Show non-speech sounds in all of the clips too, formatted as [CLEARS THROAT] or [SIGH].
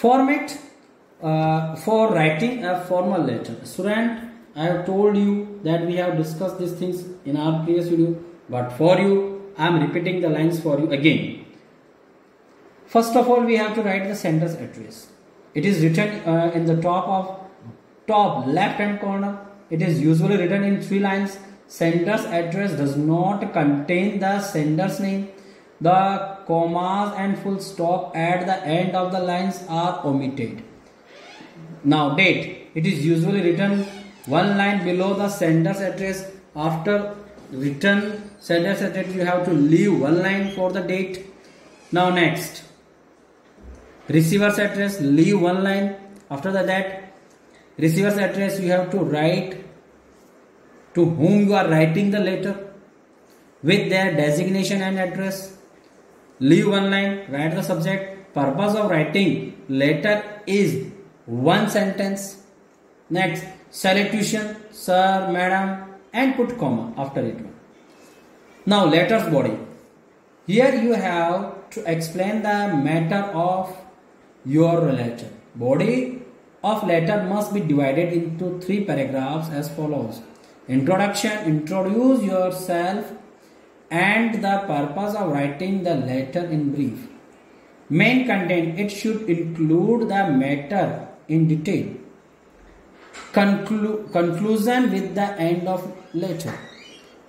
Format uh, for writing a formal letter. Student, I have told you that we have discussed these things in our previous video, but for you, I am repeating the lines for you again. First of all, we have to write the sender's address. It is written uh, in the top of top left hand corner. It is usually written in three lines. Sender's address does not contain the sender's name. The commas and full stop at the end of the lines are omitted. Now date. It is usually written one line below the sender's address. After written sender's address you have to leave one line for the date. Now next receiver's address leave one line after that receiver's address you have to write to whom you are writing the letter with their designation and address leave one line write the subject purpose of writing letter is one sentence next salutation sir madam and put comma after it now letters body here you have to explain the matter of your letter. Body of letter must be divided into three paragraphs as follows. Introduction, introduce yourself and the purpose of writing the letter in brief. Main content, it should include the matter in detail. Conclu conclusion with the end of letter.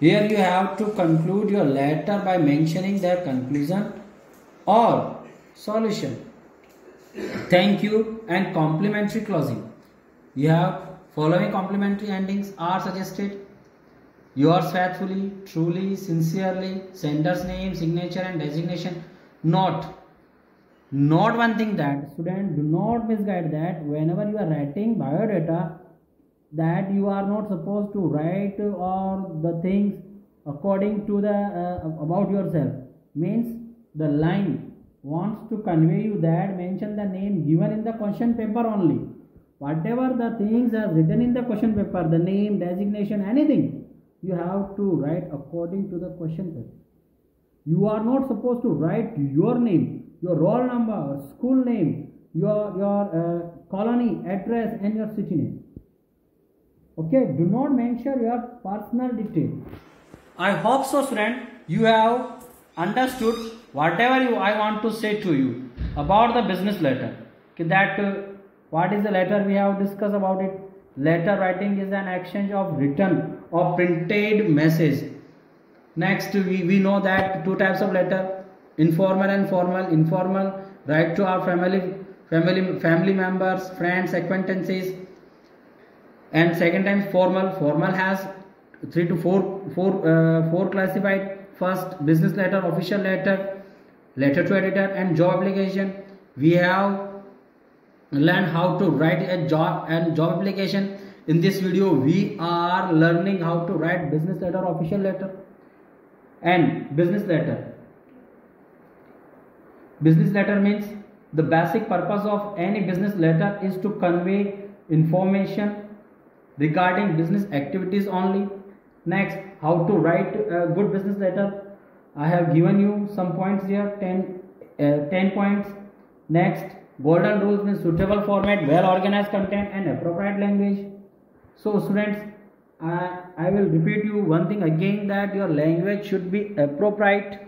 Here you have to conclude your letter by mentioning the conclusion or solution. Thank you and complimentary closing. You have following complimentary endings are suggested. Yours faithfully, truly, sincerely, sender's name, signature and designation. Not, Not one thing that student do not misguide that whenever you are writing biodata that you are not supposed to write or the things according to the uh, about yourself means the line wants to convey you that mention the name given in the question paper only whatever the things are written in the question paper the name designation anything you have to write according to the question paper you are not supposed to write your name your roll number school name your your uh, colony address and your city name. Okay do not mention your personal detail i hope so friend. You have understood whatever you I want to say to you about the business letter. That uh, what is the letter we have discussed about it? Letter writing is an exchange of written or printed message. Next we, we know that two types of letter informal and formal. Informal write to our family family family members friends acquaintances. And second time formal. Formal has three to four four uh, four classified. First business letter official letter letter to editor and job application. We have learned how to write a job and job application in this video we are learning how to write business letter official letter and business letter business letter means the basic purpose of any business letter is to convey information regarding business activities only next how to write a good business letter I have given you some points here 10, uh, 10 points. Next, golden rules means suitable format, well organized content and appropriate language. So students, I, will repeat you one thing again that your language should be appropriate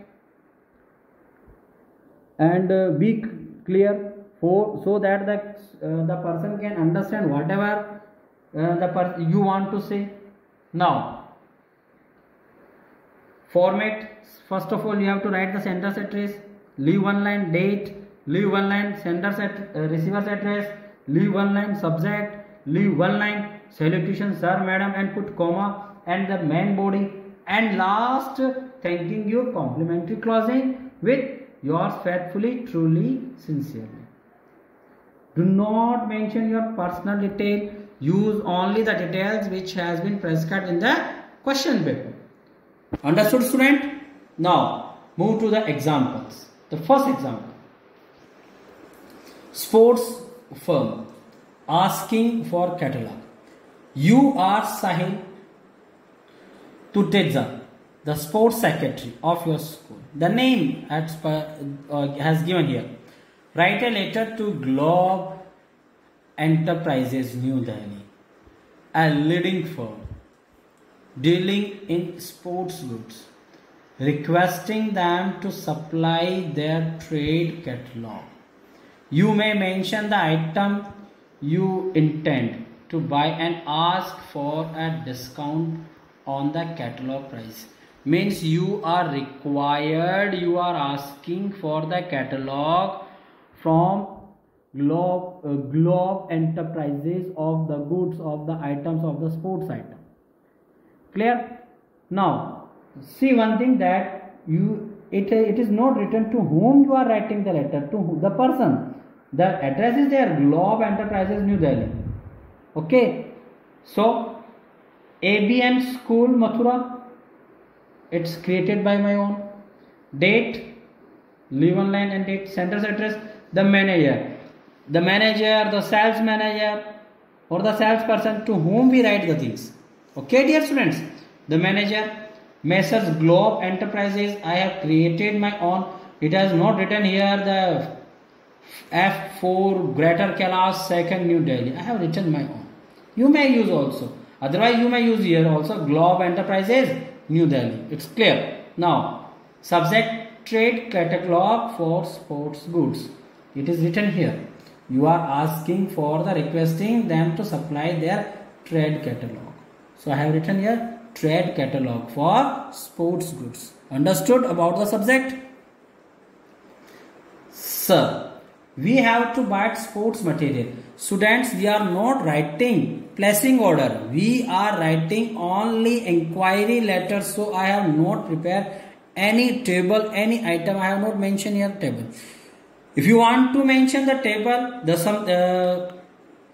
and uh, be clear for so that the, uh, the person can understand whatever uh, the per you want to say. Now, format first of all you have to write the sender's address. Leave one line date. Leave one line sender's at uh, receiver's address. Leave one line subject. Leave one line salutation sir madam and put comma and the main body and last thanking you complimentary closing with yours faithfully truly sincerely do not mention your personal detail use only the details which has been prescribed in the question paper Understood student? Now move to the examples. The first example. Sports firm asking for catalog. You are Sahil Tutedza, the sports secretary of your school. The name at, uh, has given here. write a letter to globe enterprises new delhi a leading firm dealing in sports goods requesting them to supply their trade catalog you may mention the item you intend to buy and ask for a discount on the catalog price. Means you are required you are asking for the catalog from globe uh, globe enterprises of the goods of the items of the sports item. Clear? Now see one thing that you it, it is not written to whom you are writing the letter to the person. The address is there globe enterprises new delhi okay? So abm school mathura it's created by my own. Date leave online and date center's address the manager. The manager the sales manager or the salesperson to whom we write the things. Okay dear students? The manager Messrs. Globe Enterprises I have created my own. It has not written here the F4 Greater Kailash second New Delhi. I have written my own you may use also. Otherwise, you may use here also Globe Enterprises, New Delhi. It's clear. Now, subject trade catalog for sports goods. It is written here. You are asking for the requesting them to supply their trade catalog. So, I have written here trade catalog for sports goods. Understood about the subject? Sir, we have to buy sports material students we are not writing placing order. We are writing only inquiry letter so i have not prepared any table any item. I have not mentioned here table. If you want to mention the table the some uh,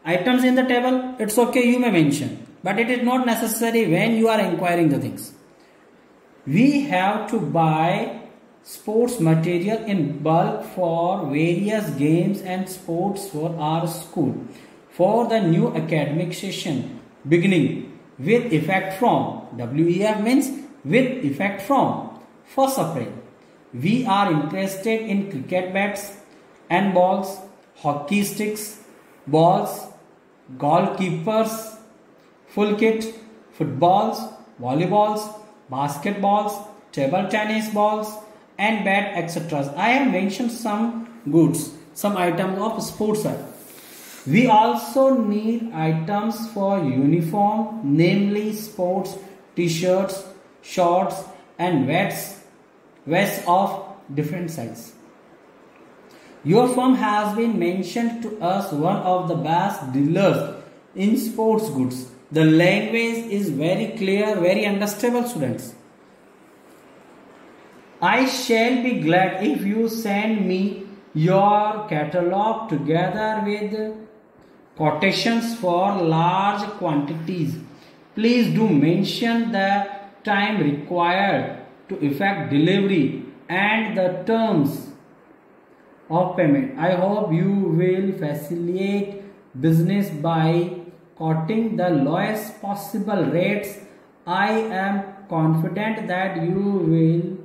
items in the table it's okay you may mention. But it is not necessary when you are inquiring the things. We have to buy sports material in bulk for various games and sports for our school for the new academic session beginning with effect from WEF means with effect from 1st April. We are interested in cricket bats and balls, hockey sticks, balls, goalkeepers, full kit, footballs, volleyballs, basketballs, table tennis balls, and bat etc. I have mentioned some goods, some items of sports. We also need items for uniform, namely sports t-shirts, shorts and vests, vests of different size. Your firm has been mentioned to us one of the best dealers in sports goods. The language is very clear, very understandable students. I shall be glad if you send me your catalog together with quotations for large quantities. Please do mention the time required to effect delivery and the terms of payment. I hope you will facilitate business by quoting the lowest possible rates. I am confident that you will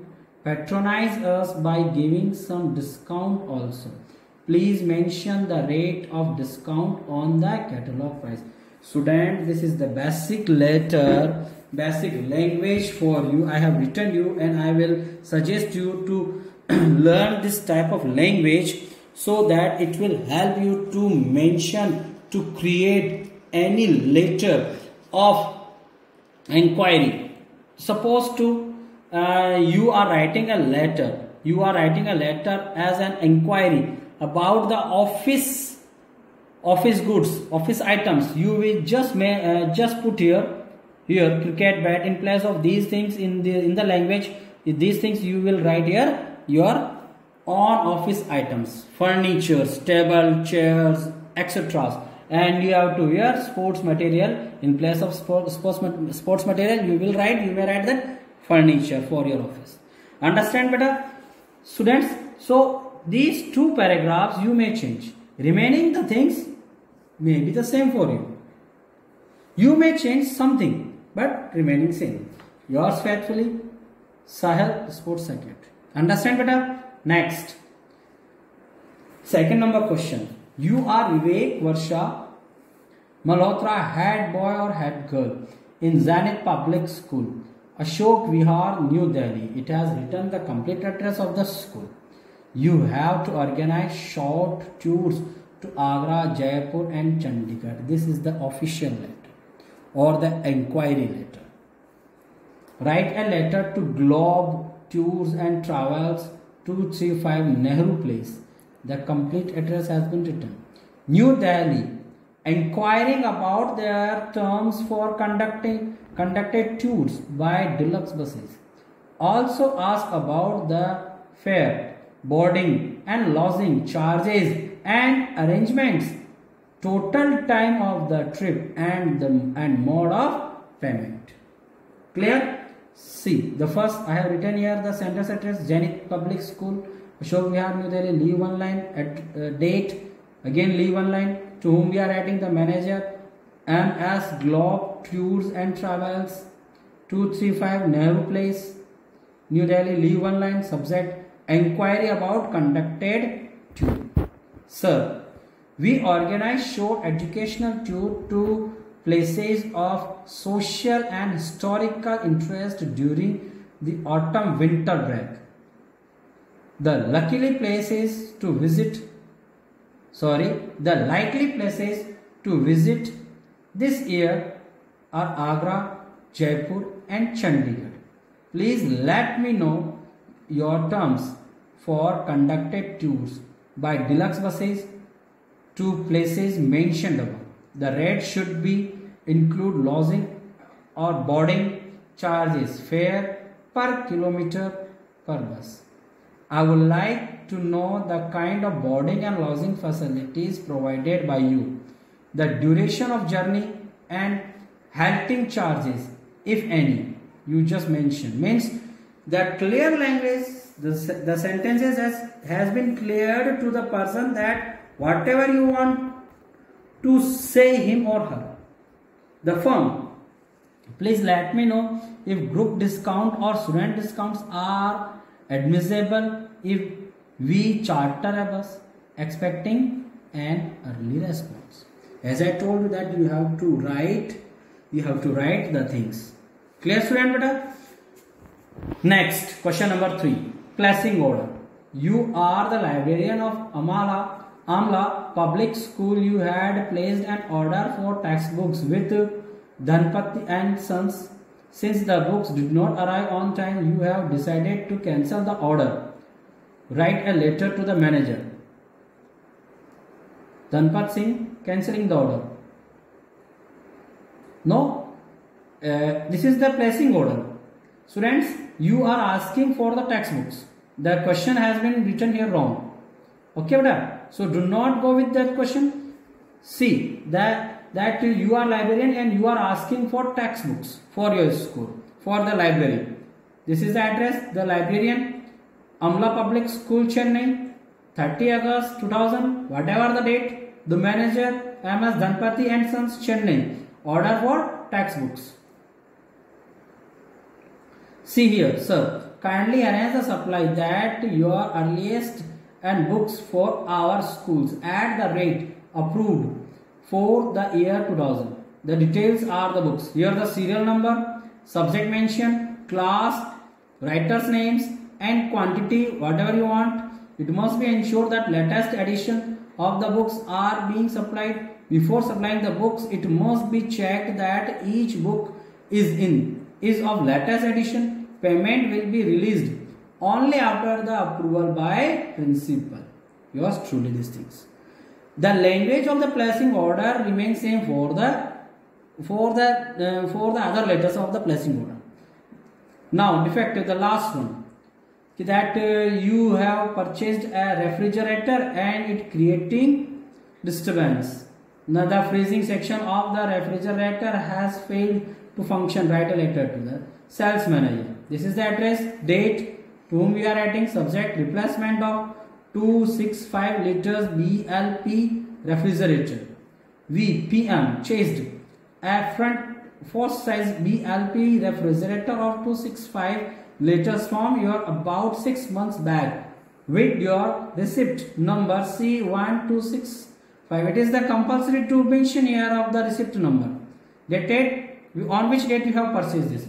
Patronize us by giving some discount also. Please mention the rate of discount on the catalog price. Student, this is the basic letter, basic language for you. I have written you and I will suggest you to [CLEARS THROAT] learn this type of language so that it will help you to mention, to create any letter of inquiry. Suppose to uh, you are writing a letter you are writing a letter as an inquiry about the office office goods office items you will just may uh, just put here here cricket bat in place of these things in the in the language these things you will write here your on office items furniture table chairs etc and you have to wear sports material in place of sports sports, sports material you will write you may write that furniture for your office. Understand better? Students, so these two paragraphs you may change. Remaining the things may be the same for you. You may change something but remaining same. Yours faithfully, Sahil Sports Secretary. Understand better? Next. Second number question. You are Vivek Varsha Malhotra, head boy or head girl in Zenith Public School, Ashok Vihar, New Delhi. It has written the complete address of the school. You have to organize short tours to Agra, Jaipur and Chandigarh. This is the official letter or the inquiry letter. Write a letter to Globe Tours and Travels 235 Nehru Place. The complete address has been written. New Delhi. Inquiring about their terms for conducting conducted tours by deluxe buses. Also ask about the fare, boarding and lodging charges and arrangements, total time of the trip and the and mode of payment. Clear? See, the first I have written here the center's address, Zenith Public School, Ashok Vihar, New Delhi, leave one line, at uh, date, again leave one line, to whom we are writing the manager, MS Globe Tours and Travels, 235 Nehru Place, New Delhi, leave one line, subject, inquiry about conducted tour. Sir, we organize short educational tour to places of social and historical interest during the autumn winter break. The luckily places to visit, sorry, the likely places to visit this year are Agra, Jaipur and Chandigarh. Please let me know your terms for conducted tours by deluxe buses to places mentioned above. The rate should be include lodging or boarding charges fare per kilometer per bus. I would like to know the kind of boarding and lodging facilities provided by you, the duration of journey and halting charges if any you just mentioned means the clear language the, the sentences has, has been cleared to the person that whatever you want to say him or her. The firm please let me know if group discount or student discounts are admissible if we charter a bus expecting an early response. As i told you that you have to write you have to write the things. Clear student beta next question number 3 placing order. You are the librarian of Amala Amla Public School. You had placed an order for textbooks with Dhanpati and Sons. Since the books did not arrive on time, you have decided to cancel the order. Write a letter to the manager. Dhanpat Singh cancelling the order. No, uh, this is the placing order. Students, you are asking for the textbooks. The question has been written here wrong. Okay, beta? So do not go with that question. See that that you are librarian and you are asking for textbooks for your school for the library. This is the address. The librarian, Amla Public School, Chennai, 30 August 2000. Whatever the date. The manager, MS Dhanpati and Sons, Chennai. Order for textbooks. See here, sir. Kindly arrange the supply that your earliest and books for our schools at the rate approved for the year 2000. The details are the books. Here the serial number, subject mention, class, writers names and quantity whatever you want. It must be ensured that latest edition of the books are being supplied. Before supplying the books, it must be checked that each book is in is of latest edition, payment will be released only after the approval by principal. Yours truly these things. The language of the placing order remains same for the for the uh, for the other letters of the placing order. Now defective the last one that uh, you have purchased a refrigerator and it creating disturbance. Now the freezing section of the refrigerator has failed to function write a letter to the sales manager this is the address date to whom we are writing subject replacement of 265 liters blp refrigerator v pm chased a front first size blp refrigerator of 265 liters from your about 6 months back with your receipt number C1265. It is the compulsory to mention here of the receipt number. The date on which date you have purchased this.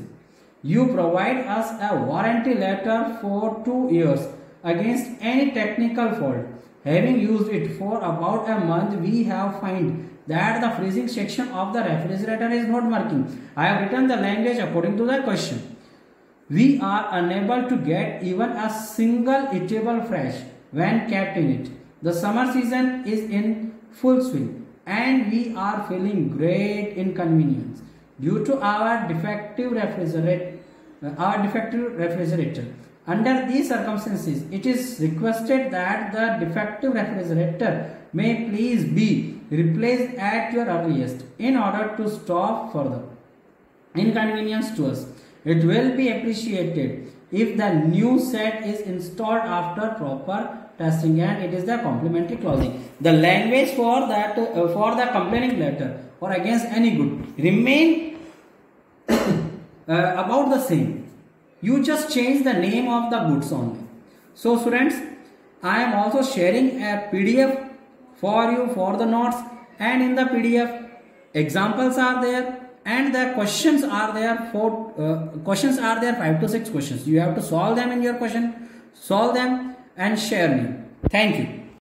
You provide us a warranty letter for two years against any technical fault. Having used it for about a month, we have find that the freezing section of the refrigerator is not working. I have written the language according to the question. We are unable to get even a single eatable fresh when kept in it. The summer season is in full swing and we are feeling great inconvenience due to our defective refrigerator. Our defective refrigerator. Under these circumstances, it is requested that the defective refrigerator may please be replaced at your earliest in order to stop further inconvenience to us. It will be appreciated if the new set is installed after proper testing and it is the complementary clausing. The language for that uh, for the complaining letter or against any good remain about the same. You just change the name of the goods only. So students, I am also sharing a PDF for you for the notes. And in the PDF examples are there and the questions are there for uh, questions are there 5 to 6 questions. You have to solve them in your question. Solve them and share me. Thank you